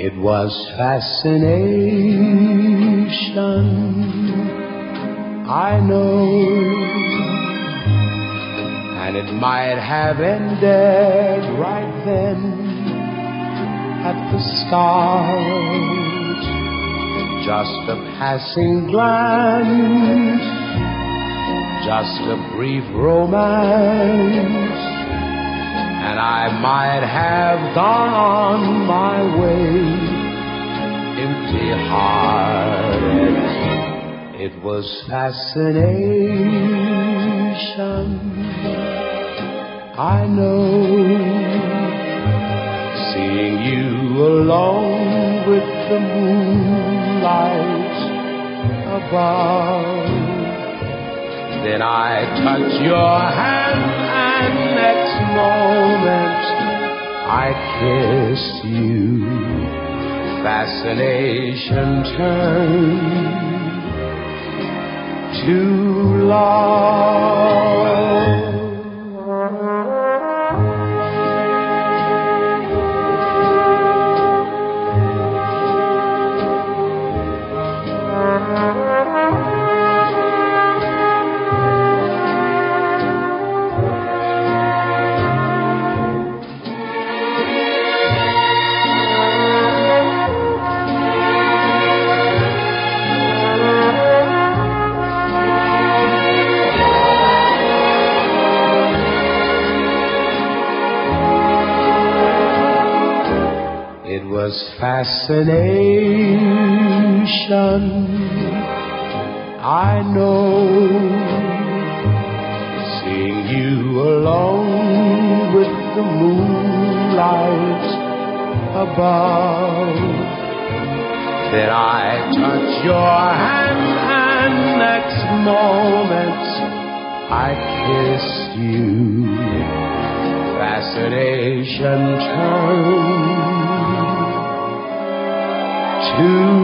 It was fascination, I know, and it might have ended right then at the start. Just a passing glance, just a brief romance and I might have gone on my way empty hearted. It was fascination, I know, seeing you alone with the moonlight above. Then I touch your hand and moment I kissed you. Fascination turned to love. Was fascination, I know, seeing you alone with the moonlight above. Then I touch your hand, and next moment I kissed you. Fascination turned to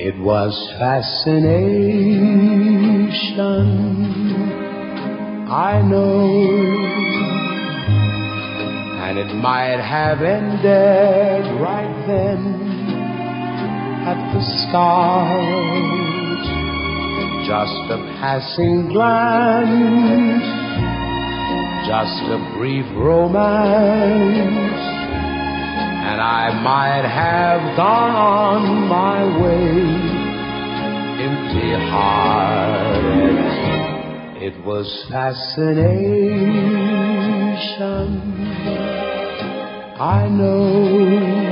It was fascination, I know. And it might have ended right then at the start. Just a passing glance, just a brief romance and I might have gone on my way empty hearted. It was fascination, I know.